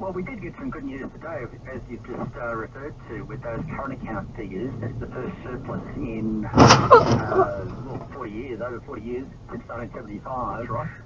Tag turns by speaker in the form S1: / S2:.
S1: Well, we did get some good news today, as you've just uh, referred to, with those current account figures. That's the first surplus in uh, well, 40 years, over 40 years, since 1975.
S2: Right.